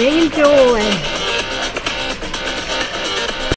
Angel and